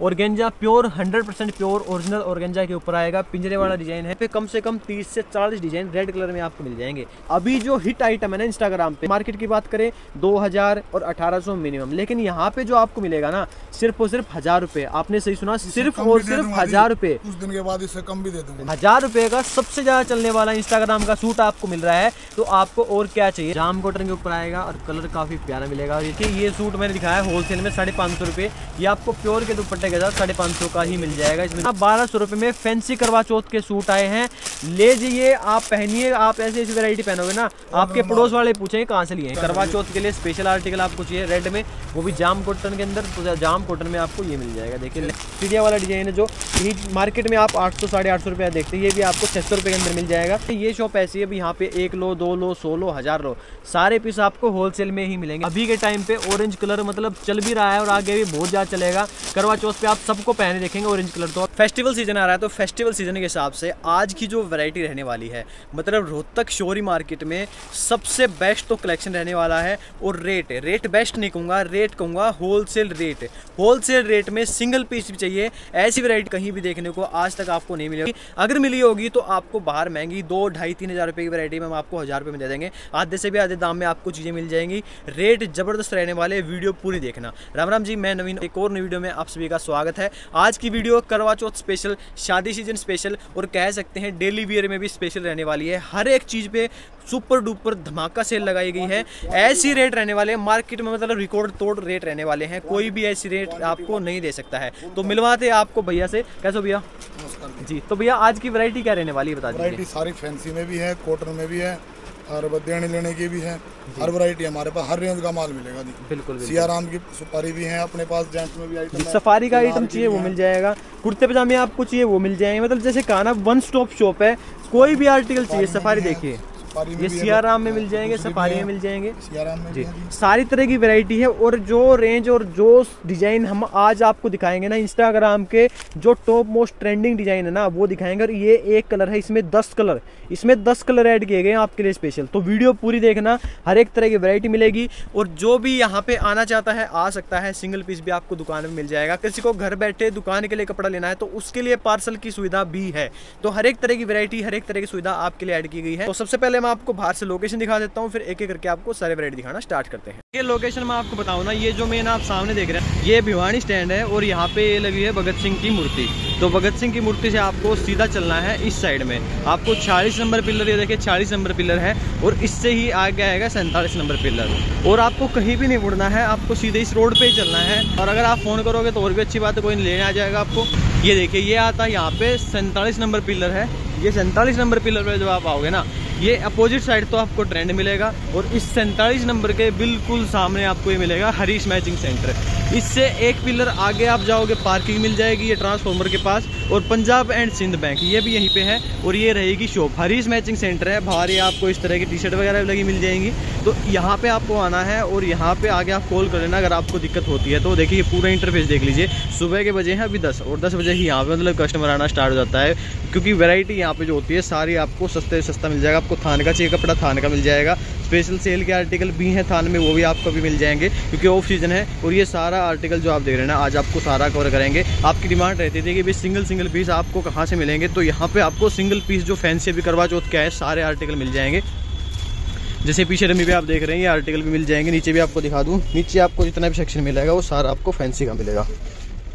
Organza pure 100% pure original organza के ऊपर आएगा। पिंजरे वाला डिज़ाइन है। पे कम से कम 30 से 40 डिज़ाइन रेड कलर में आपको मिल जाएँगे। अभी जो हिट आइटम है ना इंस्टाग्राम पे मार्केट की बात करें 2000 और 1800 मिनिमम लेकिन यहाँ पे जो आपको मिलेगा ना सिर्फ़ और सिर्फ़ हज़ार रुपए। आपने सही सुना सिर्फ़ और सिर्फ़ हज़ार। रुपए। कुछ दिन के बाद इससे कम भी दे दूँगा। हज़ार रुपए का सबसे ज़्यादा चलने वाला इंस्टाग्राम का सूट आपको मिल रहा है। तो आपको और क्या चाहिए? जाम कॉटन के ऊपर आएगा और कलर काफ़ी प्यारा मिलेगा। और देखिए ये सूट मैंने दिखाया होलसेल में साढ़े पाँच सौ रुपये ये आपको प्योर के दुपट्टे के साथ साढ़े पाँच सौ का ही मिल जाएगा। इसमें आप बारह सौ रुपये में फैंसी करवा चौथ के सूट आए हैं। ले जाइए, आप पहनिए, आप ऐसी ऐसी वैरायटी पहनोगे ना, आपके पड़ोस वाले पूछेंगे कहाँ से लिए करवा चौथ के लिए स्पेशल आर्टिकल आपको चाहिए रेड में, वो भी जाम कॉटन के अंदर तो जाम कॉटन में आपको ये मिल जाएगा। देखिए चिड़िया वाला डिज़ाइन है जो, यही मार्केट में आप आठ सौ, साढ़े आठ सौ रुपया देखते हैं, ये भी आपको छः सौ रुपये के अंदर मिल जाएगा। ये शॉप ऐसी है यहाँ पे एक लो, दो लो, सौ लो, हज़ार लो, सारे पीस आपको होलसेल में ही मिलेंगे। अभी के टाइम पे ऑरेंज कलर मतलब चल भी रहा है और आगे भी बहुत ज़्यादा चलेगा। करवा चौथ पे आप सबको पहने देखेंगे ऑरेंज कलर तो। फेस्टिवल सीज़न आ रहा है तो फेस्टिवल सीज़न के हिसाब से आज की जो वैरायटी रहने वाली है मतलब रोहतक शोरी मार्केट में सबसे बेस्ट तो कलेक्शन रहने वाला है और रेट रेट बेस्ट नहीं कहूँगा रेट कहूँगा होलसेल रेट होलसेल रेट में सिंगल पीस भी चाहिए, ऐसी वैरायटी कहीं भी देखने को आज तक आपको नहीं मिलेगी अगर मिली होगी तो आपको बाहर महँगी दो, ढाई, तीन हज़ार की वैरायटी में हम आपको हज़ार रुपये में दे देंगे। आधे से भी आधे दाम में आपको चीज़ें मिल जाएँगी। रेट ज़बरदस्त रहने वाले वीडियो पूरी देखना। राम राम जी, मैं नवीन, एक और नई वीडियो में आप सभी का स्वागत है। आज की वीडियो करवा चौथ स्पेशल शादी सीज़न स्पेशल और कह सकते हैं डेली वियर में भी स्पेशल रहने वाली है। हर एक चीज़ पे सुपर डुपर धमाका सेल लगाई गई है। ऐसी रेट रहने वाले हैं मार्केट में मतलब रिकॉर्ड तोड़ रेट रहने वाले हैं। कोई भी ऐसी रेट आपको नहीं दे सकता है। तो मिलवाते हैं आपको भैया से। कैसे भैया? जी तो भैया आज की वैरायटी क्या रहने वाली है बता दीजिए। सारी फैंसी में भी है कॉटन में भी है। और देने लेने की भी है हर वैरायटी हमारे पास हर रेंज का माल मिलेगा जी। बिल्कुल सियाराम की सुपारी भी है अपने पास जेंट्स में भी आइटम सफारी का आइटम चाहिए वो मिल जाएगा। कुर्ते पजामे आपको चाहिए वो मिल जाएँगे। मतलब जैसे कहा ना वन स्टॉप शॉप है कोई भी आर्टिकल चाहिए सफारी देखिए। ये सियाराम में मिल जाएँगे सफारी में मिल जाएँगे। सियाराम में जी। जी। सारी तरह की वैरायटी है और जो रेंज और जो डिज़ाइन हम आज आपको दिखाएँगे ना इंस्टाग्राम के जो टॉप मोस्ट ट्रेंडिंग डिज़ाइन है ना वो दिखाएँगे। और ये एक कलर है इसमें दस कलर इसमें दस कलर ऐड किए गए हैं आपके लिए स्पेशल तो वीडियो पूरी देखना हर एक तरह की वैरायटी मिलेगी। और जो भी यहाँ पे आना चाहता है आ सकता है। सिंगल पीस भी आपको दुकान में मिल जाएगा। किसी को घर बैठे दुकान के लिए कपड़ा लेना है तो उसके लिए पार्सल की सुविधा भी है। तो हर एक तरह की वैरायटी हर एक तरह की सुविधा आपके लिए ऐड की गई है। तो सबसे पहले मैं आपको बाहर से लोकेशन दिखा देता हूँ, फिर एक एक करके आपको सारे वैरायटी दिखाना स्टार्ट करते हैं। ये लोकेशन मैं आपको बताऊँ ना, ये जो मेन आप सामने देख रहे हैं, ये भिवानी स्टैंड है और यहाँ पे लगी है भगत सिंह की मूर्ति। तो भगत सिंह की मूर्ति से आपको सीधा चलना है इस साइड में। आपको 40 नंबर पिलर ये देखिए 40 नंबर पिलर है और इससे ही आगे आएगा सैंतालीस नंबर पिलर और आपको कहीं भी नहीं मुड़ना है, आपको सीधे इस रोड पे ही चलना है। और अगर आप फ़ोन करोगे तो और भी अच्छी बात है, कोई लेने आ जाएगा आपको। ये देखिए, ये आता है यहाँ पे सैंतालीस नंबर पिलर है। ये सैंतालीस नंबर पिलर पे जब आप आओगे ना ये अपोजिट साइड तो आपको ट्रेंड मिलेगा और इस सैंतालीस नंबर के बिल्कुल सामने आपको ये मिलेगा हरीश मैचिंग सेंटर इससे एक पिलर आगे आप जाओगे पार्किंग मिल जाएगी ये ट्रांसफॉर्मर के पास और पंजाब एंड सिंध बैंक ये भी यहीं पे है और ये रहेगी शॉप हरीश मैचिंग सेंटर है, बाहर ही आपको इस तरह की टी शर्ट वगैरह लगी मिल जाएँगी। तो यहाँ पे आपको आना है और यहाँ पे आगे आप कॉल कर लेना अगर आपको दिक्कत होती है। तो देखिए, पूरा इंटरफेस देख लीजिए। सुबह के बजे हैं, अभी दस और दस बजे ही यहाँ पे मतलब कस्टमर आना स्टार्ट हो जाता है, क्योंकि वेराइटी यहाँ पे जो होती है, सारी आपको सस्ते सस्ता मिल जाएगा। आपको थान का चाहिए कपड़ा थान का मिल जाएगा। स्पेशल सेल के आर्टिकल भी हैं थान में, वो भी आपको भी मिल जाएँगे, क्योंकि ऑफ़ सीज़न है और ये सारा आर्टिकल जो आप देख रहे हैं ना, आज आपको सारा कवर करेंगे। आपकी डिमांड रहती थी कि भाई सिंगल सिंगल पीस आपको कहाँ से मिलेंगे तो यहाँ पर आपको सिंगल पीस जो फैंसी अभी करवा चौथ क्या है सारे आर्टिकल मिल जाएँगे। जैसे पीछे रमी पे आप देख रहे हैं, ये आर्टिकल भी मिल जाएँगे, नीचे भी आपको दिखा दूँ, नीचे आपको जितना भी सेक्शन मिलेगा, वो सारा आपको फैंसी का मिलेगा।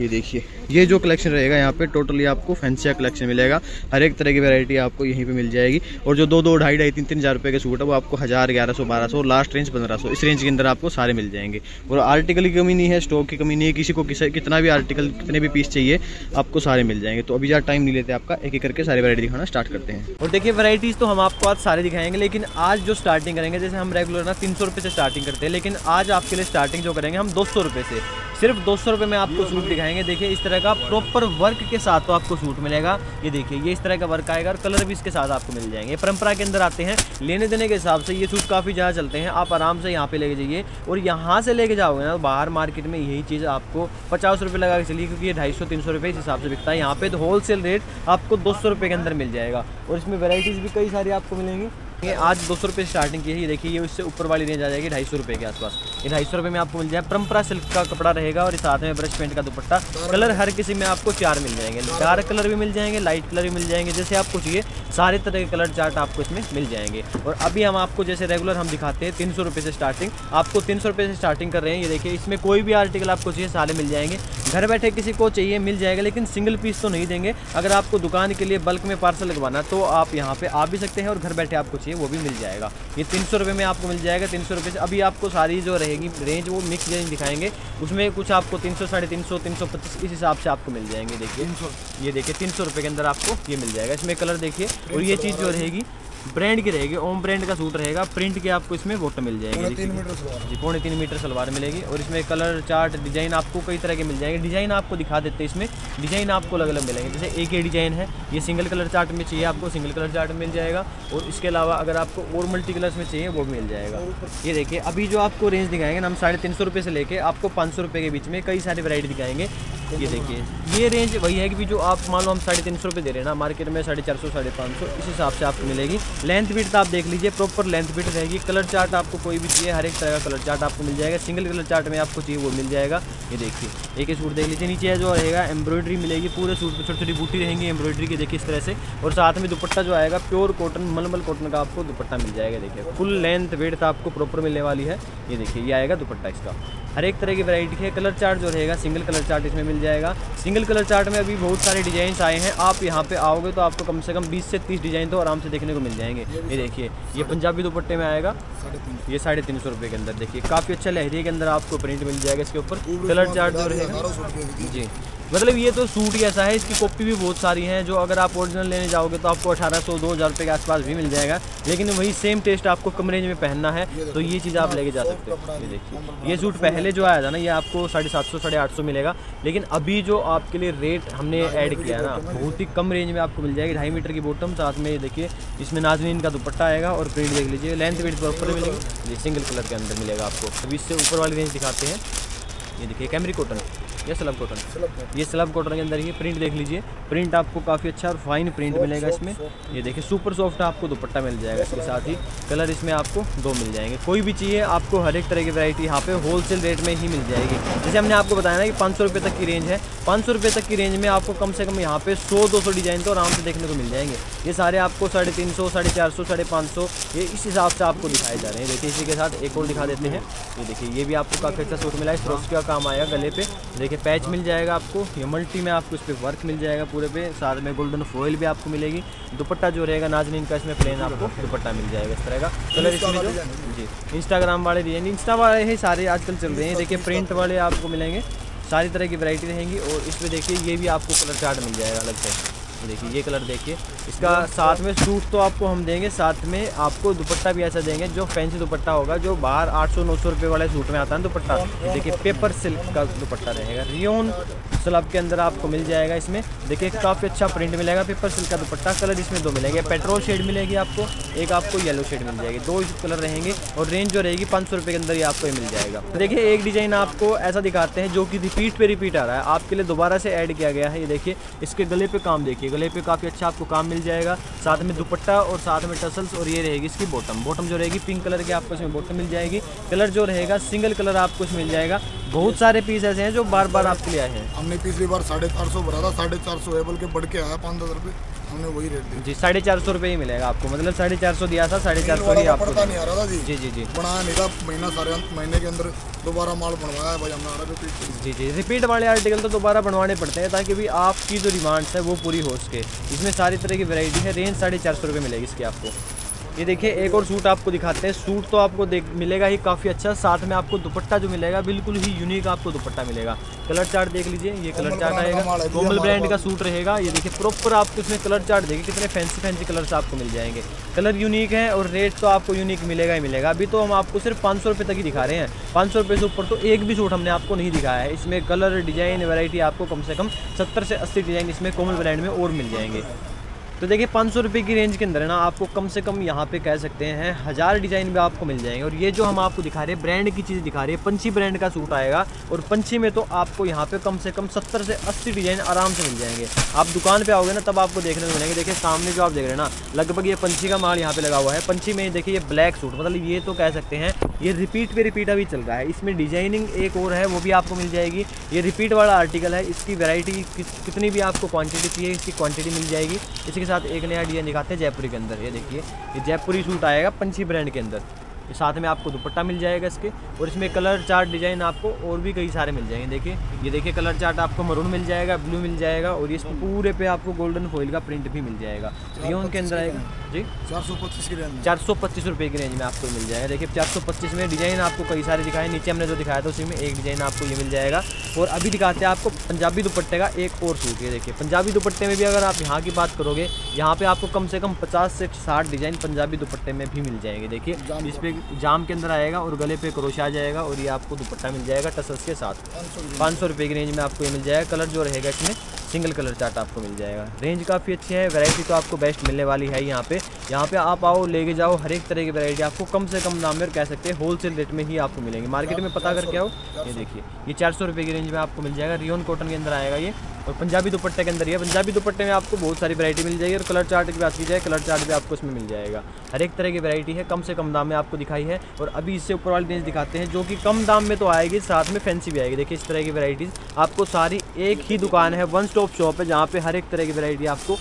ये देखिए। ये जो कलेक्शन रहेगा यहाँ पे टोटली आपको फैंसिया कलेक्शन मिलेगा। हर एक तरह की वैरायटी आपको यहीं पे मिल जाएगी। और जो दो दो ढाई ढाई तीन तीन हज़ार रुपये के सूट है, वो आपको हज़ार, ग्यारह सौ, बारह सौ लास्ट रेंज पंद्रह सौ। इस रेंज के अंदर आपको सारे मिल जाएँगे। और आर्टिकल की कमी नहीं है स्टॉक की कमी नहीं है, किसी को किसी कितना भी आर्टिकल कितने भी पीस चाहिए, आपको सारे मिल जाएँगे। तो अभी ज़्यादा टाइम नहीं लेते आपका एक एक करके सारी वैरायटी दिखाना स्टार्ट करते हैं। और देखिए वैरायटीज़ तो हम आपको आज सारे दिखाएँगे, लेकिन आज जो स्टार्टिंग करेंगे, जैसे हम रेगुलर ना तीन सौ से स्टार्टिंग करते हैं, लेकिन आज आपके लिए स्टार्टिंग जो करेंगे, हम दो सौ से। सिर्फ़ दो सौ में आपको सूट दिखाएँगे। देखिए इस तरह का प्रॉपर वर्क के साथ तो आपको सूट मिलेगा। ये देखिए ये इस तरह का वर्क आएगा और कलर भी इसके साथ आपको मिल जाएँगे। परंपरा के अंदर आते हैं लेने देने के हिसाब से ये सूट काफ़ी ज़्यादा चलते हैं। आप आराम से यहाँ पे लेके जाइए और यहाँ से लेके जाओगे ना बाहर मार्केट में यही चीज़ आपको पचास रुपये लगा के चलिए क्योंकि ये ढाई सौ तीन सौ रुपये इस हिसाब से बिकता है। यहाँ पे तो होल सेल रेट आपको दो सौ रुपये के अंदर मिल जाएगा। और इसमें वेराइटीज़ भी कई सारी आपको मिलेंगी। ये आज दो सौ रुपये स्टार्टिंग की है। ये देखिए, ये उससे ऊपर वाली रेंज आ जाएगी ढाई सौ रुपये के आसपास। ये ढाई सौ रुपये में आपको मिल जाए परम्परा सिल्क का कपड़ा रहेगा और साथ में ब्रश पेंट का दुपट्टा। कलर हर किसी में आपको चार मिल जाएँगे। डार्क कलर भी मिल जाएँगे लाइट कलर भी मिल जाएँगे। जैसे आपको चाहिए, सारे तरह के कलर चार्ट आपको इसमें मिल जाएँगे। और अभी हम आपको जैसे रेगुलर हम दिखाते हैं, तीन सौ रुपये से स्टार्टिंग आपको तीन सौ रुपये से स्टार्टिंग कर रहे हैं। ये देखिए, इसमें कोई भी आर्टिकल आपको चाहिए, सारे मिल जाएँगे। घर बैठे किसी को चाहिए मिल जाएगा लेकिन सिंगल पीस तो नहीं देंगे। अगर आपको दुकान के लिए बल्क में पार्सल लगवाना तो आप यहाँ पे आ भी सकते हैं और घर बैठे आपको चाहिए वो भी मिल जाएगा। ये तीन सौ रुपये में आपको मिल जाएगा तीन सौ रुपये से। अभी आपको सारी जो रहेगी रेंज वो मिक्स रेंज दिखाएँगे। उसमें कुछ आपको तीन सौ साढ़े तीन सौ तीन सौ पच्चीस इस हिसाब से आपको मिल जाएँगे देखिए। ये देखिए तीन सौ रुपये के अंदर आपको ये मिल जाएगा। इसमें कलर देखिए और ये चीज़ जो रहेगी ब्रांड की रहेगी ओम ब्रांड का सूट रहेगा प्रिंट के आपको इसमें बॉटम मिल जाएगी। तीन मीटर सलवार। जी पौने तीन मीटर सलवार मिलेगी और इसमें कलर चार्ट डिज़ाइन आपको कई तरह के मिल जाएँगे। डिज़ाइन आपको दिखा देते हैं इसमें डिज़ाइन आपको अलग अलग मिलेंगे। जैसे एक ही डिज़ाइन है ये सिंगल कलर चार्ट में चाहिए आपको सिंगल कलर चार्ट मिल जाएगा और इसके अलावा अगर आपको और मल्टी कलर्स में चाहिए वो भी मिल जाएगा। ये देखिए अभी जो आपको रेंज दिखाएँगे ना हम साढ़े तीन सौ रुपये से लेके आपको पाँच सौ रुपये के बीच में कई सारी वैरायटी दिखाएँगे। ये देखिए ये रेंज वही है कि भी जो आप मान लो हम साढ़े तीन सौ रुपये दे रहे हैं ना मार्केट में साढ़े चार सौ साढ़े पाँच सौ इस हिसाब से आपको मिलेगी। लेंथ विड्थ आप देख लीजिए प्रॉपर लेंथ विड्थ रहेगी। कलर चार्ट आपको कोई भी चाहिए, हर एक तरह का कलर चार्ट आपको मिल जाएगा। सिंगल कलर चार्ट में आपको चाहिए, वो मिल जाएगा। ये देखिए, एक ही सूट देख लीजिए, नीचे जो रहेगा एम्ब्रॉयडरी मिलेगी, पूरे सूट पर छोटी छोटी बूटी रहेंगी एम्ब्रॉयडरी की, देखिए इस तरह से। और साथ में दुपट्टा जो आएगा प्योर कॉटन मलमल कॉटन का आपको दुपट्टा मिल जाएगा, देखिए। फुल लेंथ वेथ आपको प्रॉपर मिलने वाली है। ये देखिए, ये आएगा दुपट्टा इसका। हर एक तरह की वैरायटी है कलर चार्ट जो रहेगा सिंगल कलर चार्ट इसमें मिल जाएगा। सिंगल कलर चार्ट में अभी बहुत सारे डिज़ाइन आए हैं। आप यहाँ पे आओगे तो आपको कम से कम 20 से 30 डिज़ाइन तो आराम से देखने को मिल जाएँगे। ये देखिए ये पंजाबी दुपट्टे में आएगा। ये साढ़े तीन सौ रुपये के अंदर। देखिए काफ़ी अच्छा लहरिए के अंदर आपको प्रिंट मिल जाएगा इसके ऊपर कलर चार्ट जो रहेगा जी। मतलब ये तो सूट ही ऐसा है इसकी कॉपी भी बहुत सारी हैं जो अगर आप ओरिजिनल लेने जाओगे तो आपको अठारह सौ दो हज़ार रुपये के आसपास भी मिल जाएगा। लेकिन वही सेम टेस्ट आपको कम रेंज में पहनना है तो ये चीज़ आप लेके जा सकते हो। ये देखिए ये सूट पहले जो आया था ना ये आपको साढ़े सात सौ साढ़े आठ सौ मिलेगा। लेकिन अभी जो आपके लिए रेट हमने ऐड किया है ना बहुत ही कम रेंज में आपको मिल जाएगी ढाई मीटर की बॉटम साथ में ये देखिए इसमें नाजमीन का दुपट्टा आएगा और प्रिंट देख लीजिए लेंथ वेट प्रॉपर मिलेगी। ये सिंगल कलर के अंदर मिलेगा आपको। अभी इससे ऊपर वाली रेंज दिखाते हैं। ये देखिए कैमरी कॉटन ये स्लब कॉटन ये स्लब कॉटन के अंदर ही प्रिंट देख लीजिए। प्रिंट आपको काफ़ी अच्छा और फाइन प्रिंट मिलेगा इसमें। ये देखिए सुपर सॉफ्ट आपको दुपट्टा मिल जाएगा इसके साथ ही। कलर इसमें आपको दो मिल जाएँगे। कोई भी चाहिए आपको हर एक तरह की वैरायटी यहाँ पे होलसेल रेट में ही मिल जाएगी। जैसे हमने आपको बताया ना कि पाँच सौ तक की रेंज है। पाँच सौ तक की रेंज में आपको कम से कम यहाँ पे सौ दो सौ डिज़ाइन तो आराम से देखने को मिल जाएँगे। ये सारे आपको साढ़े तीन सौ साढ़े चार सौ साढ़े पाँच सौ ये इस हिसाब से आपको दिखाए जा रहे हैं। देखिए इसी के साथ एक और दिखा देते हैं। ये देखिए ये भी आपको काफ़ी अच्छा सूट मिला है। स्ट्रोक्स का काम आएगा गले पे। देखिए पैच मिल जाएगा आपको। ये मल्टी में आपको इस पर वर्क मिल जाएगा पूरे पे। साथ में गोल्डन फॉइल भी आपको मिलेगी। दुपट्टा जो रहेगा नाजनीन का, इसमें प्लेन आपको दुपट्टा मिल जाएगा इस तरह का। कलर इसमें जो जी। इंस्टाग्राम वाले भी हैं। इंस्टा वाले ही सारे आजकल चल रहे हैं। देखिए प्रिंट वाले आपको मिलेंगे। सारी तरह की वैरायटी रहेंगी। और इसमें देखिए, ये भी आपको कलर चार्ट मिल जाएगा अलग से। देखिए, ये कलर देखिए। इसका साथ में सूट तो आपको हम देंगे, साथ में आपको दुपट्टा भी ऐसा देंगे, जो फैंसी दुपट्टा होगा, जो बाहर 800 900 रुपए वाले सूट में आता है दुपट्टा। देखिए पेपर सिल्क का दुपट्टा रहेगा। रियोन स्लब के अंदर आपको मिल जाएगा इसमें। देखिए, काफ़ी अच्छा प्रिंट मिलेगा पेपर सिल्क का दुपट्टा। कलर इसमें दो मिलेंगे। पेट्रोल शेड मिलेगी आपको, एक आपको येलो शेड मिल जाएगी। दो कलर रहेंगे और रेंज जो रहेगी पाँच सौ के अंदर ये आपको मिल जाएगा। देखिए, एक डिज़ाइन आपको ऐसा दिखाते हैं, जो कि रिपीट पे रिपीट आ रहा है। आपके लिए दोबारा से ऐड किया गया है। ये देखिए, इसके गले पे काम देखिए गले पे काफ़ी अच्छा आपको काम मिल जाएगा। साथ में दुपट्टा और साथ में टसल्स और ये रहेगी इसकी बॉटम। बॉटम जो रहेगी पिंक कलर की आपको इसमें बॉटम मिल जाएगी। कलर जो रहेगा, सिंगल कलर आपको इसमें मिल जाएगा। बहुत सारे पीस ऐसे हैं जो बार बार आपके लिए आए हैं। हमने पिछली बार साढ़े चार सौ भरा था, साढ़े चार सौ है, बल्कि बढ़ के आया पाँच दस रुपये हमने वही रेट दिया जी साढ़े चार सौ रुपये ही मिलेगा आपको। मतलब साढ़े चार सौ दिया था साढ़े चार सौ ही तो आपको नहीं आ रहा था जी जी जी जी। बनाया नहीं था महीना सारे महीने के अंदर दोबारा माल बनवाया है भाई हमने आ रहा है जी जी रिपीट वाले आर्टिकल तो दोबारा बनवाने पड़ते हैं ताकि भी आपकी जो डिमांड्स है वो पूरी हो सके। इसमें सारी तरह की वेरायटी है रेंज साढ़े चार सौ रुपये मिलेगी इसकी आपको। ये देखिए एक और सूट आपको दिखाते हैं। सूट तो आपको देख मिलेगा ही काफ़ी अच्छा। साथ में आपको दुपट्टा जो मिलेगा बिल्कुल ही यूनिक आपको दुपट्टा मिलेगा। कलर चार्ट देख लीजिए ये कलर चार्ट आएगा। कोमल ब्रांड का सूट रहेगा। ये देखिए प्रॉपर आपको इसमें कलर चार्ट देखिए कितने फैंसी फैंसी कलर्स आपको मिल जाएँगे। कलर यूनिक है और रेट तो आपको यूनिक मिलेगा ही मिलेगा। अभी तो हम आपको सिर्फ़ पाँच सौ तक ही दिखा रहे हैं। पाँच सौ से ऊपर तो एक भी सूट हमने आपको नहीं दिखाया है। इसमें कलर डिज़ाइन वैरायटी आपको कम से कम सत्तर से अस्सी डिज़ाइन इसमें कोमल ब्रांड में और मिल जाएँगे। तो देखिए, पाँच सौ रुपये की रेंज के अंदर है ना, आपको कम से कम यहाँ पे कह सकते हैं, हज़ार डिज़ाइन भी आपको मिल जाएँगे। और ये जो हम आपको दिखा रहे हैं ब्रांड की चीज़ दिखा रहे हैं पंची ब्रांड का सूट आएगा और पंची में तो आपको यहाँ पे कम से कम सत्तर से अस्सी डिज़ाइन आराम से मिल जाएँगे। आप दुकान पर आओगे ना, तब आपको देखने को मिलेंगे। देखिए, सामने जो आप देख रहे हैं ना, लगभग ये पंछी का माल यहाँ पे लगा हुआ है। पंची में देखिए, ये ब्लैक सूट मतलब ये तो कह सकते हैं, ये रिपीट पे रिपीट अभी चल रहा है। इसमें डिज़ाइनिंग एक और है, वो भी आपको मिल जाएगी। ये रिपीट वाला आर्टिकल है, इसकी वैरायटी कितनी भी आपको क्वांटिटी चाहिए, इसकी क्वांटिटी मिल जाएगी। इसी के साथ एक नया डिज़ाइन दिखाते हैं जयपुरी के अंदर। ये देखिए, ये जयपुरी सूट आएगा पंछी ब्रांड के अंदर। साथ में आपको दुपट्टा मिल जाएगा इसके और इसमें कलर चार्ट डिज़ाइन आपको और भी कई सारे मिल जाएँगे। देखिए ये देखिए कलर चार्ट आपको मरून मिल जाएगा ब्लू मिल जाएगा और इस पूरे पे आपको गोल्डन फॉइल का प्रिंट भी मिल जाएगा। रियोन के अंदर आएगा। जी? चार सौ पच्चीस की रेंज चार सौ पच्चीस रुपये की रेंज में आपको मिल जाएगा। देखिए चार सौ पच्चीस में डिज़ाइन आपको कई सारे दिखाए नीचे हमने जो दिखाया था उसी में एक डिज़ाइन आपको ये मिल जाएगा। और अभी दिखाते हैं आपको पंजाबी दुपट्टे का एक और सूट ये देखिए। पंजाबी दुपट्टे में भी अगर आप यहाँ की बात करोगे यहाँ पे आपको कम से कम पचास से साठ डिज़ाइन पंजाबी दुपट्टे में भी मिल जाएँगे। देखिए इस पर जाम के अंदर आएगा और गले पे क्रोश आ जाएगा और ये आपको दुपट्टा मिल जाएगा टसल्स के साथ। पाँच सौ रुपये की रेंज में आपको ये मिल जाएगा। कलर जो रहेगा इसमें सिंगल कलर चार्ट आपको मिल जाएगा। रेंज काफ़ी अच्छी है वैरायटी तो आपको बेस्ट मिलने वाली है यहाँ पे। यहाँ पे आप आओ, लेके जाओ, हर एक तरह की वैरायटी आपको कम से कम दाम में और कह सकते हैं होलसेल रेट में ही आपको मिलेंगे। मार्केट में पता करके आओ, ये देखिए, ये चार सौ की रेंज में आपको मिल जाएगा। रियोन कॉटन के अंदर आएगा ये और पंजाबी दुपट्टे के अंदर ये। पंजाबी दुपट्टे में आपको बहुत सारी वैरायटी मिल जाएगी और कलर चार्ट की बात की जाए कलर चार्ट भी आपको इसमें मिल जाएगा। हर एक तरह की वैरायटी है, कम से कम दाम में आपको दिखाई है और अभी इससे ऊपर वाली रेंज दिखाते हैं, जो कि कम दाम में तो आएगी, साथ में फैंसी भी आएगी। देखिए इस तरह की वैराइटीज़ आपको सारी एक ही दुकान है वन स्टॉप शॉप है, जहाँ पे हर एक तरह की वैरायटी आपको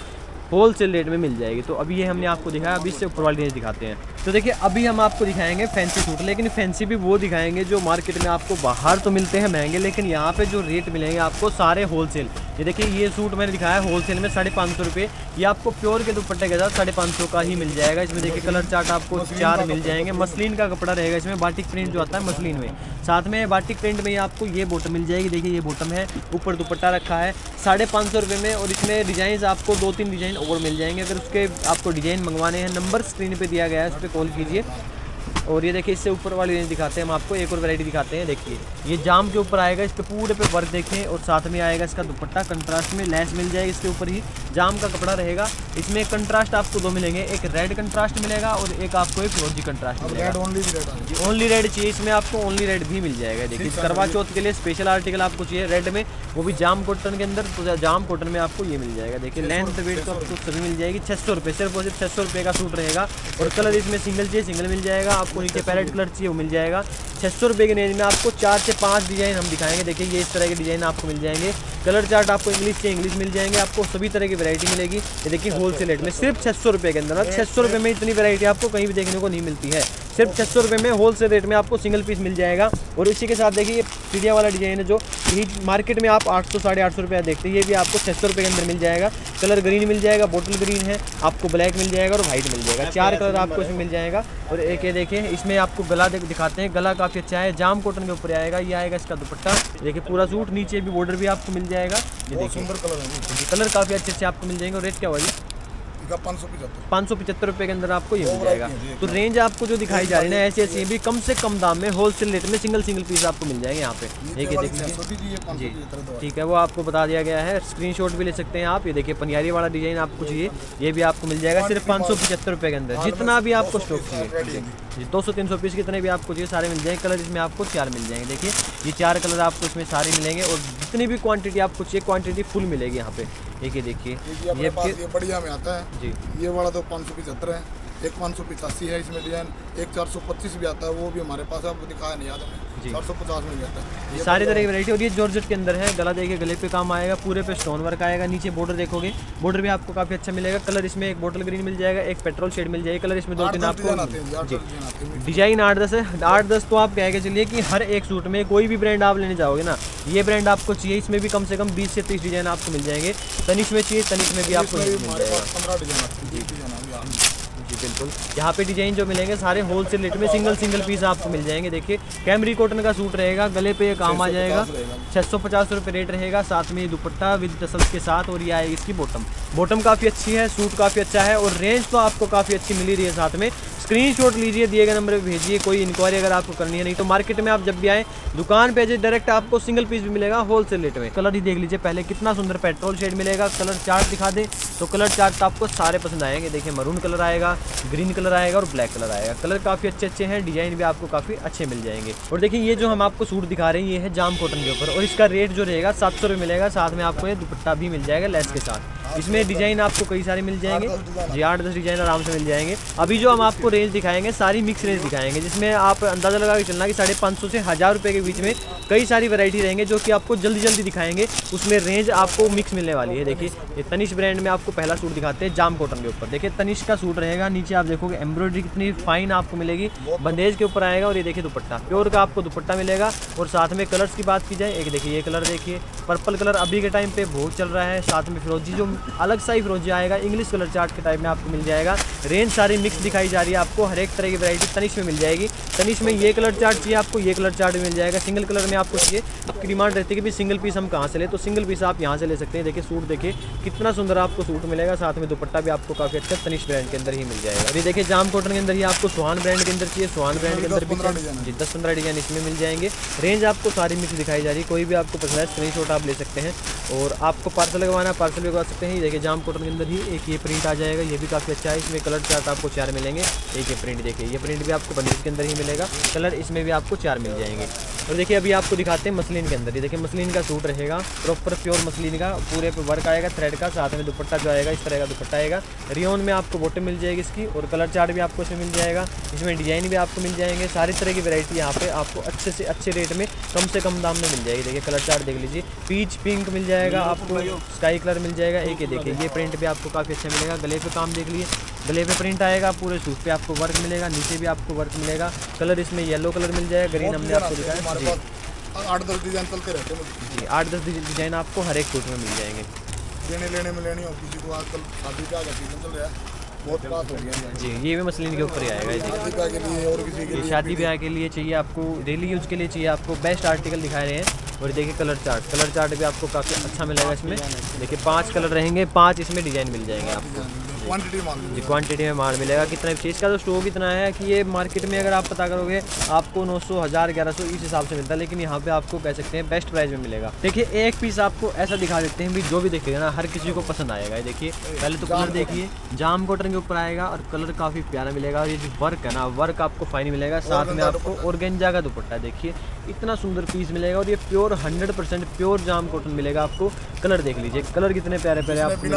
होल सेल रेट में मिल जाएगी। तो अभी ये हमने आपको दिखाया अभी इससे ऊपर वाली रेंज दिखाते हैं। तो देखिए अभी हम आपको दिखाएँगे फैंसी सूट लेकिन फैंसी भी वो दिखाएँगे जो मार्केट में आपको बाहर तो मिलते हैं महँगे लेकिन यहाँ पे जो रेट मिलेंगे आपको सारे होलसेल ये देखिए ये सूट मैंने दिखाया है होलसेल में साढ़े पाँच सौ रुपये ये आपको प्योर के दुपट्टे के साथ साढ़े पाँच सौ का ही मिल जाएगा। इसमें देखिए कलर चार्ट आपको चार मिल जाएँगे। मसलिन का कपड़ा रहेगा इसमें बाटिक प्रिंट जो आता है मसलिन में। साथ में बाटिक प्रिंट में आपको ये बॉटम मिल जाएगी। देखिए ये बॉटम है ऊपर दुपट्टा रखा है साढ़े पाँच सौ रुपये में और इसमें डिज़ाइन आपको दो तीन डिज़ाइन और मिल जाएँगे। अगर उसके आपको डिज़ाइन मंगवाने हैं नंबर स्क्रीन पर दिया गया है उस पर कॉल कीजिए। और ये देखिए इससे ऊपर वाली रेंज दिखाते हैं हम आपको एक और वैरायटी दिखाते हैं देखिए। ये जाम के ऊपर आएगा इस पर पूरे पे वर्क देखें और साथ में आएगा इसका दुपट्टा कंट्रास्ट में लेस मिल जाएगी इसके ऊपर ही। जाम का कपड़ा रहेगा इसमें एक कंट्रास्ट आपको दो मिलेंगे एक रेड कंट्रास्ट मिलेगा और एक आपको एक रोजी कंट्रास्ट मिलेगा। ओनली रेड चाहिए इसमें आपको ओनली रेड भी मिल जाएगा। देखिए करवा चौथ के लिए स्पेशल आर्टिकल आपको चाहिए रेड में वो भी जाम कॉटन के अंदर तो जाम कॉटन में आपको ये मिल जाएगा। देखिए लेंथ वेट तो आपको सभी मिल जाएगी छः सौ रुपये सिर्फ़ और सिर्फ़ छः सौ रुपये का सूट रहेगा और कलर इसमें सिंगल चाहिए सिंगल मिल जाएगा आपको नीचे पैरेट कलर चाहिए, वो मिल जाएगा। छः सौ रुपये की रेंज में आपको चार से पाँच डिज़ाइन हम दिखाएँगे। देखिए, ये इस तरह के डिज़ाइन आपको मिल जाएँगे। कलर चार्ट आपको इंग्लिश से इंग्लिश मिल जाएँगे। आपको सभी तरह की वैरायटी मिलेगी। ये देखिए होलसेल रेट में सिर्फ़ छः सौ रुपये के अंदर। छः सौ रुपये में इतनी वैरायटी आपको कहीं भी देखने को नहीं मिलती है। सिर्फ़ छः सौ रुपये में होलसेल रेट में आपको सिंगल पीस मिल जाएगा। और इसी के साथ देखिए ये सीढ़िया वाला डिज़ाइन है जो यही मार्केट में आप आठ सौ साढ़े आठ सौ रुपया देखते हैं ये भी आपको छः सौ रुपये के अंदर मिल जाएगा। कलर ग्रीन मिल जाएगा बोटल ग्रीन है आपको ब्लैक मिल जाएगा और वाइट मिल जाएगा। चार कलर आपको इसमें मिल जाएगा। और एक ये देखिए इसमें आपको गला दिखाते हैं गला काफ़ी अच्छा है जाम कॉटन के ऊपर आएगा ये आएगा इसका दुपट्टा। देखिए पूरा सूट नीचे भी बॉर्डर भी आपको मिल जाएगा। ये देखिए। कलर कलर काफ़ी अच्छे अच्छे आपको मिल जाएँगे। और रेट क्या हुआ पाँच सौ पचहत्तर। रुपये के अंदर आपको ये मिल जाएगा। तो रेंज आपको जो दिखाई जा रही है ना ऐसी ऐसी भी कम से कम दाम में होलसेल रेट में सिंगल सिंगल पीस आपको मिल जाएँगे यहाँ पे। देखिए देखिए जी ठीक है वो आपको बता दिया गया है। स्क्रीन भी ले सकते हैं आप। ये देखिए पनियारी वाला डिज़ाइन आपको चाहिए। ये भी आपको मिल जाएगा सिर्फ़ पाँच सौ पचहत्तर रुपये के अंदर। जितना भी आपको स्टॉक चाहिए। जी दो सौ तीन सौ पीस कितने भी आपको चाहिए सारे मिल जाएँगे। कलर इसमें आपको चार मिल जाएँगे। देखिए ये चार कलर आपको इसमें सारे मिलेंगे और जितनी भी क्वांटिटी आपको चाहिए क्वांटिटी फुल मिलेगी यहाँ पे। देखिए देखिए। ये, ये बढ़िया में आता है। जी। ये वाला तो पाँच सौ पचहत्तर है। एक पाँच सौ पिचासी है इसमें डिज़ाइन एक चार सौ पच्चीस भी आता है वो भी हमारे पास आपको दिखाया नहीं आता चार सौ पचास में जाता है। सारी तरह की वैरायटी और ये जॉर्जेट के अंदर है गला देखिए गले पे काम आएगा पूरे पे स्टोन वर्क आएगा नीचे बॉर्डर देखोगे बॉर्डर भी आपको काफ़ी अच्छा मिलेगा कलर इसमें एक बोटल ग्रीन मिल जाएगा एक पेट्रोल शेड मिल जाएगा कलर इसमें दो तीन आपको डिज़ाइन आठ दस है आठ दस तो आप कह के चलिए कि हर एक सूट में कोई भी ब्रांड आप लेने जाओगे ना ये ब्रांड आपको चाहिए इसमें भी कम से कम बीस से तीस डिज़ाइन आपको मिल जाएँगे। तनिष में चाहिए तनिष में भी आपको मिल जाएगा। जी बिल्कुल। यहाँ पे डिज़ाइन जो मिलेंगे सारे होल होलसेल रेट में सिंगल सिंगल पीस आपको मिल जाएँगे। देखिए कैमरी कॉटन का सूट रहेगा गले पे ये काम आ जाएगा। छः सौ पचास रुपये रेट रहेगा साथ में दुपट्टा विद टसल्स के साथ और ये आएगी इसकी बॉटम बॉटम काफ़ी अच्छी है सूट काफ़ी अच्छा है और रेंज तो आपको काफ़ी अच्छी मिली रही है साथ में। स्क्रीनशॉट लीजिए, दिए गए नंबर पे भेजिए, कोई इंक्वायरी अगर आपको करनी है नहीं तो मार्केट में आप जब भी आए, दुकान पे जाए डायरेक्ट आपको सिंगल पीस भी मिलेगा होलसेल रेट में। कलर ही देख लीजिए, पहले कितना सुंदर पेट्रोल शेड मिलेगा कलर चार्ट दिखा दे तो कलर चार्ट आपको सारे पसंद आएँगे। देखिए मरून कलर आएगा ग्रीन कलर आएगा और ब्लैक कलर आएगा। कलर काफ़ी अच्छे अच्छे हैं डिज़ाइन भी आपको काफ़ी अच्छे मिल जाएँगे। और देखिए, ये जो हम आपको सूट दिखा रहे हैं, ये है जाम कॉटन के ऊपर, और इसका रेट जो रहेगा, सात सौ मिलेगा, साथ में आपको ये दुपट्टा भी मिल जाएगा लेस के साथ। इसमें डिज़ाइन आपको कई सारे मिल जाएँगे। जी आठ दस डिज़ाइन आराम से मिल जाएँगे। अभी जो हम आपको रेंज दिखाएँगे, सारी मिक्स रेंज दिखाएँगे, जिसमें आप अंदाज़ा लगा के चलना कि साढ़े पाँच सौ से हज़ार रुपये के बीच में कई सारी वैरायटी रहेंगे, जो कि आपको जल्दी जल्दी दिखाएँगे। उसमें रेंज आपको मिक्स मिलने वाली है। देखिए, ये तनिष ब्रांड में आपको पहला सूट दिखाते हैं, जाम कॉटन के ऊपर। देखिए, तनिष का सूट रहेगा। नीचे आप देखोगे एम्ब्रॉयडरी कितनी फाइन आपको मिलेगी। बंदेज के ऊपर आएगा और ये देखिए दुपट्टा। प्योर का आपको दुपट्टा मिलेगा और साथ में कलर्स की बात की जाए, एक देखिए, ये कलर देखिए। पर्पल कलर अभी के टाइम पे बहुत चल रहा है। साथ में फिरोजी जो अलग सा ही फिरोजी आएगा इंग्लिश कलर चार्ट के टाइप में आपको मिल जाएगा। रेंज सारी मिक्स दिखाई जा रही है आपको हर एक तरह की वैरायटी तनिश में मिल जाएगी। तनिश में ये कलर चार्ट चाहिए आपको ये कलर चार्ट मिल जाएगा। सिंगल कलर में आपको चाहिए आपकी डिमांड रहती है कि सिंगल पीस हम कहाँ से ले? तो सिंगल पीस आप यहाँ से ले सकते हैं। देखिए सूट देखिए कितना सुंदर आपको सूट मिलेगा। साथ में दुपट्टा भी आपको काफ़ी अच्छा तनिश ब्रांड के अंदर ही मिल जाएगा। अभी देखिए जाम कॉटन के अंदर ही आपको सुहान ब्रांड के अंदर चाहिए। सुहान ब्रांड के अंदर भी जी दस पंद्रह डिज़ाइन इसमें मिल जाएँगे। रेंज आपको सारी मिक्स दिखाई जा रही है। कोई भी आपको पसंद है स्क्रीन आप ले सकते हैं। और आपको पार्सल लगवाना है पार्सल लगवा सकते हैं। देखिए जाम कॉटन के अंदर ही एक ये प्रिंट आ जाएगा। ये भी काफ़ी अच्छा है। इसमें कलर चार्ट आपको चार मिलेंगे। एक ये प्रिंट देखिए ये प्रिंट भी आपको बंदेज के अंदर ही मिलेगा। कलर इसमें भी आपको चार मिल जाएँगे। और देखिए अभी आपको दिखाते हैं मसलिन के अंदर। ये देखिए मसलिन का सूट रहेगा। प्रॉपर प्योर मसलिन का पूरे पे वर्क आएगा। थ्रेड का साथ में दुपट्टा जो आएगा इस तरह का दुपट्टा आएगा। रियोन में आपको बोटे मिल जाएगी इसकी और कलर चार्ट भी आपको इसमें मिल जाएगा। इसमें डिज़ाइन भी आपको मिल जाएँगे। सारी तरह की वैरायटी यहाँ पे आपको अच्छे से अच्छे रेट में कम से कम दाम में मिल जाएगी। देखिए कलर चार्ट देख लीजिए। पीच पिंक मिल जाएगा आपको स्काई कलर मिल जाएगा। एक ये देखिए ये प्रिंट भी आपको काफ़ी अच्छा मिलेगा। गले पे काम देख लीजिए। गले पे प्रिंट आएगा पूरे सूट पे आपको वर्क मिलेगा नीचे भी आपको वर्क मिलेगा। कलर इसमें येलो कलर मिल जाएगा ग्रीन हमने आपको दिखाया। जी। आठ दस डिज़ाइन चलते रहते हैं जी आठ दस डिज़ाइन आपको हर एक सूट में मिल जाएँगे। देने लेने में लेनी हो किसी को आजकल शादी का सीज़न चल रहा है। बहुत बात हो गया जी ये भी मसलिन के ऊपर ही आएगा जी। शादी ब्याह के लिए के लिए शादी ब्याह के लिए चाहिए आपको डेली यूज़ के लिए चाहिए आपको। बेस्ट आर्टिकल दिखाए रहे हैं। और देखिए कलर चार्ट कलर चार्ट भी आपको काफ़ी अच्छा मिलेगा इसमें। देखिए पाँच कलर रहेंगे, पाँच इसमें डिज़ाइन मिल जाएँगे आपको। क्वांटिटी जी क्वांटिटी में माल मिलेगा। कितना चीज़ का तो स्टॉक इतना है कि ये मार्केट में अगर आप पता करोगे आपको 900 हज़ार ग्यारह सौ इस हिसाब से मिलता है लेकिन यहाँ पे आपको कह सकते हैं बेस्ट प्राइस में मिलेगा। देखिए एक पीस आपको ऐसा दिखा देते हैं भी जो भी देखेगा ना हर किसी को पसंद आएगा। ये देखिए पहले तो कलर देखिए जाम कॉटन के ऊपर आएगा और कलर काफ़ी प्यारा मिलेगा और ये जो वर्क है ना वर्क आपको फाइन मिलेगा। साथ में आपको ऑर्गेंजा का दुपट्टा देखिए इतना सुंदर पीस मिलेगा और ये pure hundred percent pure jam cotton मिलेगा आपको। कलर देख लीजिए कलर कितने प्यारे प्यारे आपको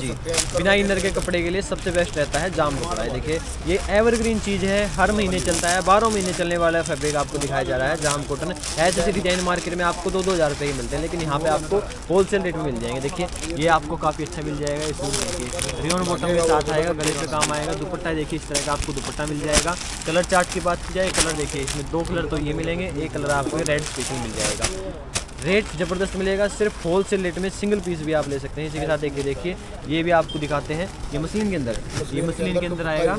जी। बिना इनर के कपड़े के लिए सबसे बेस्ट रहता है जाम कपड़ा। है देखिए, ये एवरग्रीन चीज़ है, हर महीने चलता है, बारह महीने चलने वाला फैब्रिक आपको दिखाया जा रहा है, जाम कॉटन ऐसे ऐसे डिज़ाइन मार्केट में आपको दो दो हज़ार रुपये ही मिलते हैं, लेकिन यहाँ पे आपको होलसेल रेट में मिल जाएँगे। देखिए, ये आपको काफ़ी अच्छा मिल जाएगा ये सूट रियोन बॉटम के साथ आएगा, गले पे काम आएगा, दुपट्टा देखिए, इस तरह का आपको दुपट्टा मिल जाएगा। कलर चार्ट की बात की जाए कलर देखिए, इसमें दो कलर तो ये मिलेंगे, एक कलर आपको रेड स्पेशल मिल जाएगा। रेट ज़बरदस्त मिलेगा सिर्फ़ होल सेल रेट में सिंगल पीस भी आप ले सकते हैं। इसी के साथ एक ये देखिए ये भी आपको दिखाते हैं ये मशीन के अंदर ये मशीन के अंदर आएगा।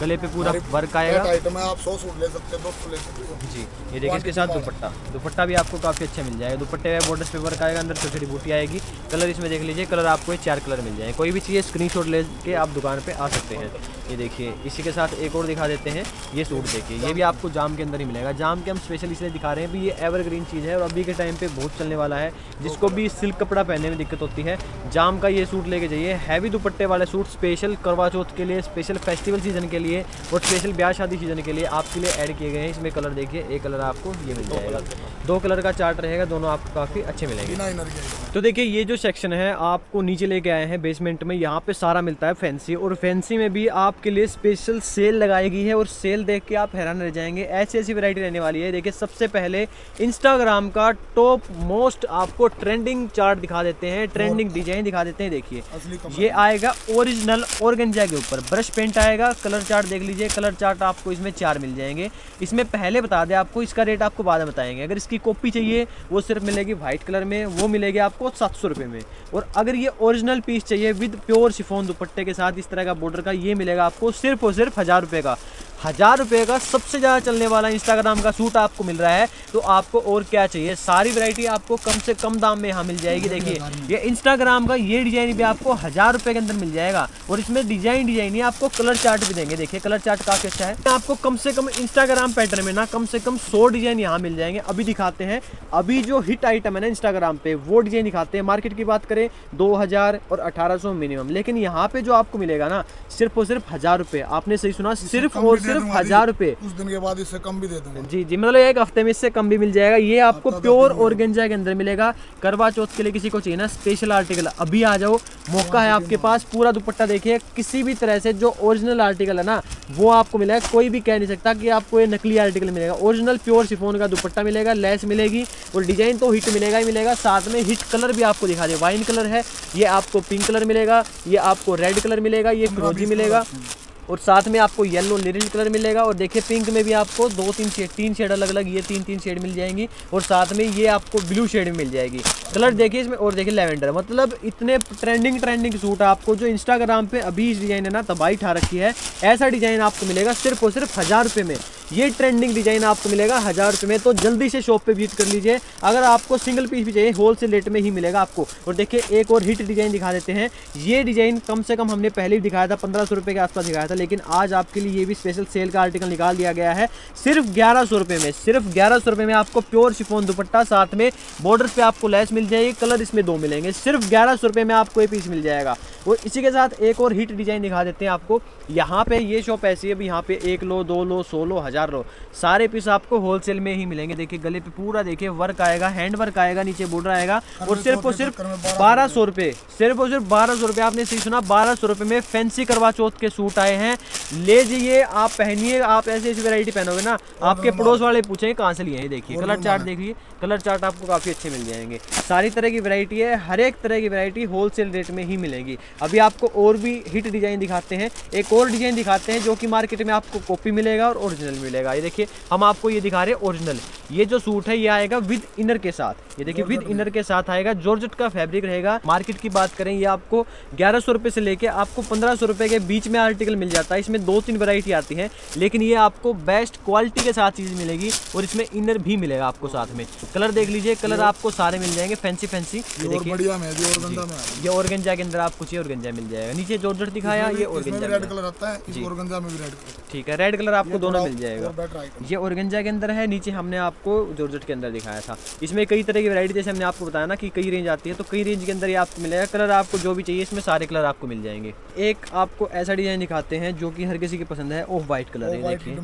गले पे पूरा वर्क आएगा। आइटम है आप सौ सूट ले सकते हैं दो सौ ले सकते हो। जी ये देखिए इसके साथ दुपट्टा। दुपट्टा भी आपको काफ़ी अच्छा मिल जाएगा। दुपट्टे में बॉर्डर पे वर्क आएगा अंदर छोटी छोटी बूटी आएगी। कलर इसमें देख लीजिए कलर आपको ये चार कलर मिल जाएँगे। कोई भी चाहिए स्क्रीनशॉट ले के आप दुकान पर आ सकते हैं। ये देखिए इसी के साथ एक और दिखा देते हैं। ये सूट देखिए ये भी आपको जाम के अंदर ही मिलेगा। जाम के हम स्पेशल इसलिए दिखा रहे हैं भी ये एवरग्रीन चीज़ है और अभी के टाइम पे बहुत चलने वाला है। जिसको भी सिल्क कपड़ा पहनने में दिक्कत होती है जाम का ये सूट लेके जाइए। हैवी दुपट्टे वाले सूट स्पेशल करवा चौथ के लिए स्पेशल फेस्टिवल सीज़न के लिए और स्पेशल ब्याह शादी सीज़न के लिए आपके लिए ऐड किए गए हैं। इसमें कलर देखिए एक कलर आपको ये मिल जाएगा। दो कलर का चार्ट रहेगा दोनों आपको काफ़ी अच्छे मिलेंगे। तो देखिए ये जो सेक्शन है आपको नीचे लेके आए हैं बेसमेंट में यहाँ पे सारा मिलता है फैंसी और फैंसी में भी आपके लिए स्पेशल सेल लगाई गई है और सेल देख के आप हैरान रह जाएँगे। ऐसी ऐसी वैरायटी रहने वाली है। देखिए सबसे पहले इंस्टाग्राम का टॉप मोस्ट आपको ट्रेंडिंग चार्ट दिखा देते हैं। ट्रेंडिंग डिज़ाइन दिखा देते हैं देखिए। ये आएगा ओरिजिनल ऑर्गेंजा के ऊपर। ब्रश पेंट आएगा कलर चार्ट देख लीजिए कलर चार्ट आपको इसमें चार मिल जाएँगे। इसमें पहले बता दें आपको, इसका रेट आपको बाद में बताएँगे। अगर इसकी कॉपी चाहिए, वो सिर्फ़ मिलेगी व्हाइट कलर में, वो मिलेगी आपको सात सौ में। और अगर ये ओरिजिनल पीस चाहिए विद प्योर शिफोन दुपट्टे के साथ, इस तरह का बॉर्डर का, ये मिलेगा आपको सिर्फ़ और सिर्फ़ हज़ार रुपये का। हज़ार रुपए का सबसे ज़्यादा चलने वाला इंस्टाग्राम का सूट आपको मिल रहा है। तो आपको और क्या चाहिए? सारी वैरायटी आपको कम से कम दाम में यहाँ मिल जाएगी। देखिए ये इंस्टाग्राम का ये डिज़ाइन भी आपको हज़ार रुपए के अंदर मिल जाएगा। और इसमें डिज़ाइन डिज़ाइन ही आपको कलर चार्ट भी देंगे। देखिए कलर चार्ट काफ़ी अच्छा है। आपको कम से कम इंस्टाग्राम पैटर्न में ना कम से कम सौ डिज़ाइन यहाँ मिल जाएँगे। अभी दिखाते हैं। अभी जो हिट आइटम है ना इंस्टाग्राम पे वो डिज़ाइन दिखाते हैं। मार्केट की बात करें दो हज़ार और अठारह सौ मिनिमम लेकिन यहाँ पे जो आपको मिलेगा ना सिर्फ़ और सिर्फ़ हज़ार आपने सही सुना सिर्फ़ और सिर्फ़ हज़ार रुपए। कुछ दिन के बाद इससे कम भी दे दूँगा। जी जी मतलब एक हफ़्ते में इससे कम भी मिल जाएगा। ये आपको प्योर ऑर्गेंजा के अंदर मिलेगा। करवा चौथ के लिए किसी को चाहिए ना स्पेशल आर्टिकल अभी आ जाओ। मौका है आपके पास। पूरा दुपट्टा देखिए किसी भी तरह से जो ओरिजिनल आर्टिकल है ना वो आपको मिलेगा कोई भी कह नहीं सकता कि आपको ये नकली आर्टिकल मिलेगा। ओरिजिनल प्योर सिफोन का दुपट्टा मिलेगा लेस मिलेगी और डिज़ाइन तो हिट मिलेगा ही मिलेगा। साथ में हिट कलर भी आपको दिखा दे वाइन कलर है ये आपको पिंक कलर मिलेगा ये आपको रेड कलर मिलेगा ये क्रोजी मिलेगा। और साथ में आपको येलो लिरिल कलर मिलेगा और देखिए पिंक में भी आपको दो तीन शेड तीन शेड अलग अलग ये तीन तीन शेड मिल जाएँगी और साथ में ये आपको ब्लू शेड में मिल जाएगी। कलर देखिए इसमें और देखिए लेवेंडर मतलब इतने ट्रेंडिंग ट्रेंडिंग सूट आपको जो इंस्टाग्राम पे अभी इस डिज़ाइन है ना तबाही ठा रखी है। ऐसा डिज़ाइन आपको मिलेगा सिर्फ़ और सिर्फ़ हज़ार रुपये में। ये ट्रेंडिंग डिज़ाइन आपको मिलेगा हज़ार रुपये में तो जल्दी से शॉप पे विज़िट कर लीजिए। अगर आपको सिंगल पीस भी चाहिए होल सेल रेट में ही मिलेगा आपको। और देखिए एक और हिट डिज़ाइन दिखा देते हैं। ये डिज़ाइन कम से कम हमने पहले ही दिखाया था, पंद्रह सौ के आसपास दिखाया था लेकिन आज आपके लिए ये भी स्पेशल सेल का आर्टिकल निकाल दिया गया है। सिर्फ़ ग्यारह सौ में सिर्फ़ ग्यारह सौ में आपको प्योर शिफोन दुपट्टा साथ में बॉर्डर पे आपको लेस मिल जाएगी कलर इसमें दो मिलेंगे। सिर्फ़ ग्यारह सौ में आपको ये पीस मिल जाएगा। और इसी के साथ एक और हिट डिज़ाइन दिखा देते हैं आपको। यहाँ पे ये शॉप ऐसी है यहाँ पे एक लो दो लो सौ लो हज़ार लो सारे पीस आपको होलसेल में ही मिलेंगे। देखिए गले पे पूरा देखिए वर्क आएगा हैंड वर्क आएगा नीचे बॉर्डर आएगा। और सिर्फ़ और सिर्फ़ बारह सौ रुपये। सिर्फ़ और सिर्फ़ बारह सौ रुपये आपने सही सुना बारह सौ रुपये में फैंसी करवा चौथ के सूट आए हैं। ले जाइए आप पहनिए आप ऐसी ऐसी वेरायटी पहनोगे ना आपके पड़ोस वाले पूछेंगे कहाँ से लिए हैं देखिए। कलर चार्ट देखिए कलर चार्ट आपको काफ़ी अच्छे मिल जाएँगे। सारी तरह की वैरायटी है हर एक तरह की वैरायटी होलसेल रेट में ही मिलेगी। अभी आपको और भी हिट डिज़ाइन दिखाते हैं। एक और डिज़ाइन दिखाते हैं जो कि मार्केट में आपको कॉपी मिलेगा और ओरिजिनल मिलेगा। ये देखिए हम आपको ये दिखा रहे हैं ओरिजिनल ये जो सूट है ये आएगा विद इनर के साथ। ये देखिए विद इनर के साथ आएगा। जॉर्जेट का फैब्रिक रहेगा। मार्केट की बात करें ये आपको ग्यारह सौ रुपए से लेके आपको पंद्रह सौ रुपए के बीच में आर्टिकल मिल जाता है। इसमें दो तीन वैरायटी आती है लेकिन ये आपको बेस्ट क्वालिटी के साथ चीज़ मिलेगी और इसमें इनर भी मिलेगा आपको साथ में। कलर देख लीजिए कलर आपको सारे मिल जाएँगे फैंसी फैंसी ये ऑर्गेंजा के अंदर आपको चाहिए ऑर्गेंजा मिल जाएगा। नीचे जॉर्जेट दिखाया ये ऑर्गेंजा रेड कलर आता है ठीक है रेड कलर आपको दोनों मिल जाएगा। ये ऑर्गेंजा के अंदर है नीचे हमने आपको जॉर्जेट के अंदर दिखाया था। इसमें कई तरह की वैरायटी जैसे हमने आपको बताया ना कि कई रेंज आती है तो कई रेंज के अंदर ये आपको मिलेगा। कलर आपको जो भी चाहिए इसमें सारे कलर आपको मिल जाएँगे। एक आपको ऐसा डिज़ाइन दिखाते हैं जो कि हर किसी की पसंद है ऑफ़ व्हाइट कलर है देखिए।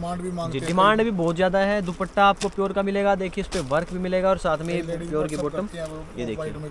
जी डिमांड भी बहुत ज़्यादा है दुपट्टा आपको प्योर का मिलेगा देखिए इस पर वर्क भी मिलेगा और साथ में प्योर की बॉटम ये देखिए।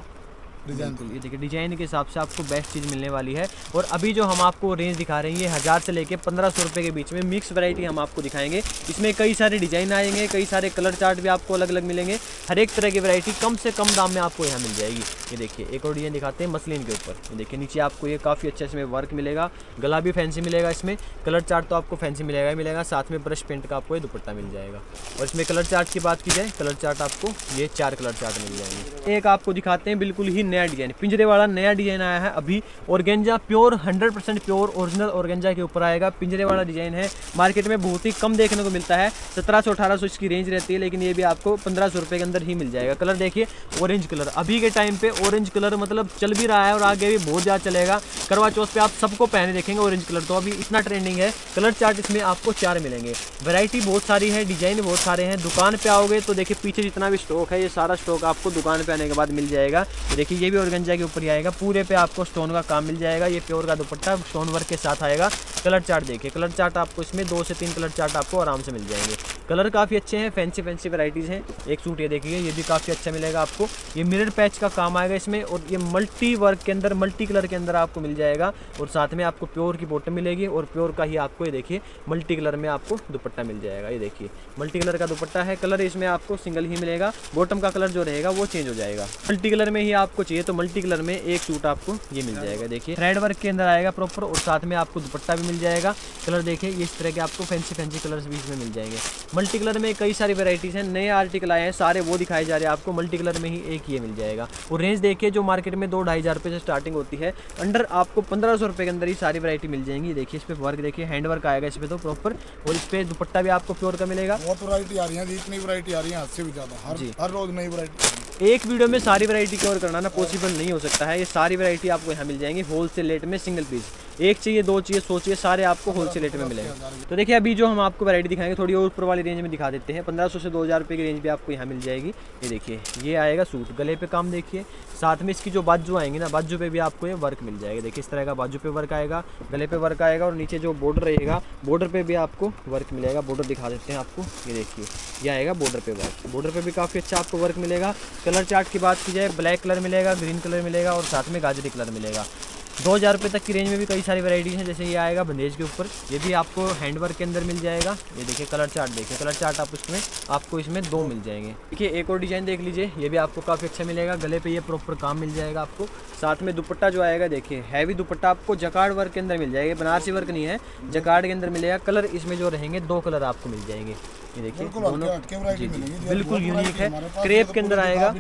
बिल्कुल। ये देखिए डिज़ाइन के हिसाब से आपको बेस्ट चीज़ मिलने वाली है। और अभी जो हम आपको रेंज दिखा रहे हैं ये हज़ार से लेके पंद्रह सौ रुपये के बीच में मिक्स वैरायटी हम आपको दिखाएँगे। इसमें कई सारे डिज़ाइन आएँगे कई सारे कलर चार्ट भी आपको अलग अलग मिलेंगे। हर एक तरह की वैरायटी कम से कम दाम में आपको यहाँ मिल जाएगी। ये देखिए एक और डिज़ाइन दिखाते हैं मसलिन के ऊपर। ये देखिए नीचे आपको ये काफ़ी अच्छा इसमें वर्क मिलेगा। गला भी फैंसी मिलेगा इसमें। कलर चार्ट तो आपको फैंसी मिलेगा ही मिलेगा। साथ में ब्रश पेंट का आपको ये दुपट्टा मिल जाएगा। और इसमें कलर चार्ट की बात की जाए कलर चार्ट आपको ये चार कलर चार्ट मिल जाएँगे। एक आपको दिखाते हैं बिल्कुल ही नया डिज़ाइन। पिंजरे वाला नया डिज़ाइन आया है अभी। Organza pure 100 percent pure, original organza के ऊपर आएगा। पिंजरे वाला डिज़ाइन है। मार्केट में बहुत ही कम देखने को मिलता है। सत्रह सौ, अठारह सौ इसकी रेंज रहती है, लेकिन ये भी आपको पंद्रह सौ रुपये के अंदर ही मिल जाएगा। कलर देखिए ऑरेंज कलर अभी के टाइम पे ऑरेंज कलर मतलब चल भी रहा है और आगे भी बहुत ज़्यादा चलेगा। करवा चौथ पे आप सबको पहने देखेंगे ऑरेंज कलर तो अभी इतना ट्रेंडिंग है। कलर चार्ट इसमें आपको चार मिलेंगे। वैरायटी बहुत सारी है डिज़ाइन बहुत सारे हैं। दुकान पे आओगे तो देखिए पीछे जितना भी स्टॉक है, ये सारा स्टॉक आपको दुकान पे आने के बाद मिल जाएगा। देखिए ये भी ऑर्गेंजा के ऊपर ही आएगा। पूरे पे आपको स्टोन का काम मिल जाएगा। ये प्योर का दुपट्टा स्टोन वर्क के साथ आएगा। कलर चार्ट देखिए। कलर चार्ट आपको इसमें दो से तीन कलर चार्ट आपको आराम से मिल जाएँगे। कलर काफ़ी अच्छे हैं फैंसी फैंसी वैराइटीज़ हैं। एक सूट ये देखिए, ये भी काफ़ी अच्छा मिलेगा आपको। ये मिरर पैच का काम आएगा इसमें और ये मल्टी वर्क के अंदर मल्टी कलर के अंदर आपको मिल जाएगा और साथ में आपको प्योर की बॉटम मिलेगी और प्योर का ही आपको ये देखिए मल्टी कलर में आपको दुपट्टा मिल जाएगा, ये देखिए। मल्टी कलर का दुपट्टा है कलर इसमें आपको सिंगल ही मिलेगा। बॉटम का कलर जो रहेगा वो चेंज हो जाएगा। मल्टी कलर में ही आपको चाहिए तो मल्टी कलर में एक सूट आपको ये मिल जाएगा, देखिए। रेड वर्क के अंदर आएगा प्रॉपर और साथ में आपको दुपट्टा भी मिल जाएगा। कलर देखिए, इस तरह के आपको फैंसी फैंसी कलर्स भी इसमें मिल जाएँगे। मल्टी कलर में कई सारी वेराइटीज़ हैं नए आर्टिकल आए हैं सारे वो दिखाए जा रहे हैं आपको मल्टी कलर में ही एक ये मिल जाएगा। और रेंज देखिए जो मार्केट में दो ढाई हज़ार रुपये से स्टार्टिंग होती है अंडर आपको पंद्रह सौ रुपये के अंदर ही सारी वैरायटी मिल जाएँगी। देखिए इस पर वर्क देखिए हैंड वर्क आएगा इस पर तो प्रॉपर और इस पर दुपट्टा भी आपको प्योर का मिलेगा। बहुत वरायटी आ रही है इतनी वैरायटी आ रही है से भी ज़्यादा। हर हर रोज़ नई वैरायटी एक वीडियो में सारी वैरायटी कवर करना ना पॉसिबल नहीं हो सकता है। ये सारी वैरायटी आपको यहाँ मिल जाएँगी होलसेल रेट में सिंगल पीस एक चाहिए, दो चाहिए सो चाहिए सारे आपको होलसेल रेट में मिलेंगे। तो देखिए, अभी जो हम आपको वैरायटी दिखाएँगे, थोड़ी और ऊपर वाली रेंज में दिखा देते हैं। पंद्रह से दो हज़ार रुपये की रेंज भी आपको यहाँ मिल जाएगी। ये देखिए, ये आएगा सूट गले पे काम देखिए। साथ में इसकी जो बाजू आएँगे ना, बाजू पे भी आपको ये वर्क मिल जाएगा। देखिए, इस तरह का बाजू पे वर्क आएगा, गले पे वर्क आएगा और नीचे जो बॉर्डर रहेगा बॉर्डर पे भी आपको वर्क मिलेगा। बॉर्डर दिखा देते हैं आपको। ये देखिए, ये आएगा बॉर्डर पे वर्क बॉर्डर पे भी काफ़ी अच्छा आपको वर्क मिलेगा। कलर चार्ट की बात की जाए ब्लैक कलर मिलेगा ग्रीन कलर मिलेगा और साथ में गाजरी कलर मिलेगा। दो हज़ार रुपये तक की रेंज में भी कई सारी वैरायटीज़ हैं, जैसे ये आएगा बंदेज के ऊपर। ये भी आपको हैंडवर्क के अंदर मिल जाएगा। ये देखिए कलर चार्ट देखिए कलर चार्ट आप उसमें, आपको इसमें दो मिल जाएँगे। देखिए, एक और डिज़ाइन देख लीजिए, ये भी आपको काफ़ी अच्छा मिलेगा। गले पे ये प्रॉपर काम मिल जाएगा आपको। साथ में दुपट्टा जो आएगा, देखिए हैवी दुपट्टा आपको जकार्ड वर्क के अंदर मिल जाएगा। बनारसी वर्क नहीं है, जकार्ड के अंदर मिलेगा। कलर इसमें जो रहेंगे, दो कलर आपको मिल जाएँगे। ये देखिए दोनों बिल्कुल यूनिक है। क्रेप के अंदर आएगा।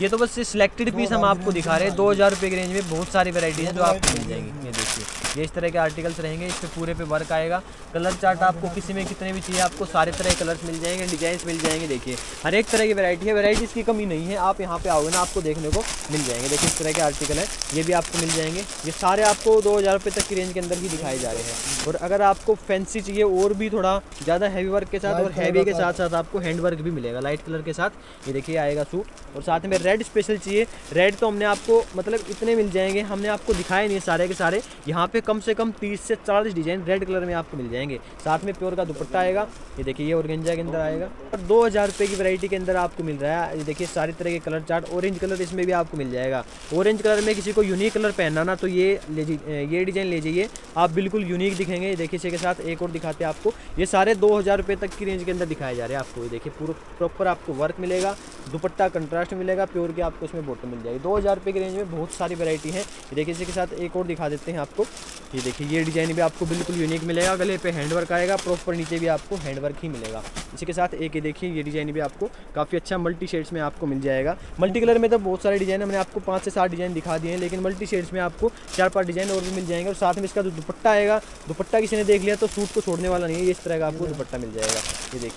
ये तो बस सिलेक्टेड पीस हम आपको दिखा रहे हैं। दो हज़ार रुपये की रेंज में बहुत सारी वेराइटी है जो आपको मिल जाएँगी। ये देखिए ये इस तरह के आर्टिकल्स रहेंगे इस पर पूरे पे वर्क आएगा। कलर चार्ट आपको किसी में कितने भी चाहिए आपको सारे तरह के कलर्स मिल जाएँगे डिज़ाइन मिल जाएँगे। देखिए हर एक तरह की वैरायटी है। वैराइटीज़ की कमी नहीं है। आप यहाँ पे आओगे ना आपको देखने को मिल जाएँगे। देखिए इस तरह के आर्टिकल है। ये भी आपको मिल जाएँगे। ये सारे आपको दो हज़ार रुपये तक की रेंज के अंदर ही दिखाए जा रहे हैं। और अगर आपको फैंसी चाहिए और भी थोड़ा ज़्यादा हैवी वर्क के साथ और हैवी के साथ साथ आपको हैंड वर्क भी मिलेगा लाइट कलर के साथ। ये देखिए आएगा सूट और साथ में रेड स्पेशल चाहिए। रेड तो हमने आपको मतलब इतने मिल जाएँगे। हमने आपको दिखाए नहीं सारे के सारे। यहाँ पे कम से कम तीस से चालीस डिज़ाइन रेड कलर में आपको मिल जाएँगे। साथ में प्योर का दुपट्टा आएगा। ये देखिए ये ऑर्गेंजा के अंदर आएगा। और दो हज़ार रुपये की वैरायटी के अंदर आपको मिल रहा है। ये देखिए सारे तरह के कलर चार्ट ऑरेंज कलर इसमें भी आपको मिल जाएगा। ऑरेंज कलर में किसी को यूनिक कलर पहनना ना तो ये ले ये डिज़ाइन ले जाइए। आप बिल्कुल यूनिक दिखेंगे। देखिए इसी के साथ एक और दिखाते हैं आपको। ये सारे दो हज़ार तक की रेंज के अंदर दिखाए जा रहे हैं आपको। ये देखिए, पूरा प्रॉपर आपको वर्क मिलेगा, दुपट्टा कंट्रास्ट मिलेगा प्योर की आपको उसमें बोटल मिल जाएगी। दो हज़ार रुपये की रेंज में बहुत सारी वैरायटी है। देखिए, इसी के साथ एक और दिखा देते हैं आपको। ये देखिए, ये डिज़ाइन भी आपको बिल्कुल यूनिक मिलेगा। गले पे हैंडवर्क आएगा प्रॉपर नीचे भी आपको हैंडवर्क ही मिलेगा। इसी के साथ एक ही देखिए, ये डिज़ाइन भी आपको काफ़ी अच्छा मल्टी शेड्स में आपको मिल जाएगा। मल्टी कलर में तो बहुत सारे डिज़ाइन है आपको पाँच से सात डिज़ाइन दिखा दिए हैं, लेकिन मल्टी शेड्स में आपको चार पाँच डिज़ाइन और भी मिल जाएँगे और साथ में इसका जो दुपट्टा आएगा, दुपट्टा किसी ने देख लिया तो सूट को छोड़ने वाला नहीं है। इस तरह का आपको दुपट्टा मिल जाएगा। ये देखिए।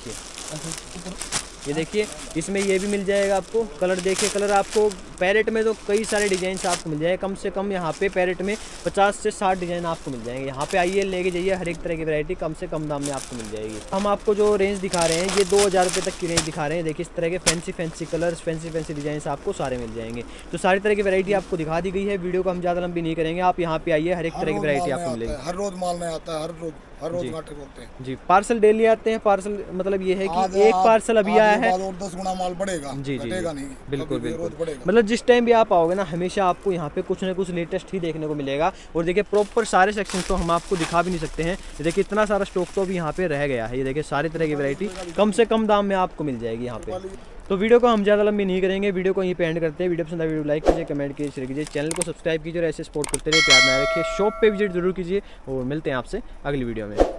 ये देखिए, इसमें ये भी मिल जाएगा आपको। कलर देखिए, कलर आपको पैरेट में तो कई सारे डिज़ाइन आपको मिल जाएँगे। कम से कम यहाँ पे पैरेट में 50 से 60 डिज़ाइन आपको मिल जाएँगे। यहाँ पे आइए, लेके जाइए हर एक तरह की वैरायटी कम से कम दाम में आपको मिल जाएगी। हम आपको जो रेंज दिखा रहे हैं, ये दो हज़ार तक की रेंज दिखा रहे हैं। देखिए, इस तरह के fancy fancy colours fancy fancy design आपको सारे मिल जाएँगे। तो सारी तरह की वैरायटी आपको दिखा दी गई है। वीडियो को हम ज़्यादा लंबी नहीं करेंगे। आप यहाँ पे आइए, हर एक तरह की वैरायटी आपको मिलेगी। हर रोज माल में आता है, हर रोज। हर रोज होते हैं। जी पार्सल डेली आते हैं पार्सल मतलब ये है कि एक पार्सल अभी आया है। और दस गुना माल बढ़ेगा जी जी नहीं बिल्कुल बिल्कुल। मतलब जिस टाइम भी आप आओगे ना हमेशा आपको यहाँ पे कुछ ना कुछ लेटेस्ट ही देखने को मिलेगा। और देखिए प्रॉपर सारे सेक्शन तो हम आपको दिखा भी नहीं सकते हैं। देखिए इतना सारा स्टॉक तो अभी यहाँ पे रह गया है। ये देखिए सारी तरह की वेरायटी कम से कम दाम में आपको मिल जाएगी यहाँ पे। तो वीडियो को हम ज़्यादा लंबी नहीं करेंगे, वीडियो को यहीं पे एंड करते हैं। वीडियो पसंद वीडियो लाइक कीजिए कमेंट कीजिए शेयर कीजिए चैनल को सब्सक्राइब कीजिए और ऐसे सपोर्ट करते रहिए, प्यार में रखिए। शॉप पे विज़िट ज़रूर कीजिए और मिलते हैं आपसे अगली वीडियो में।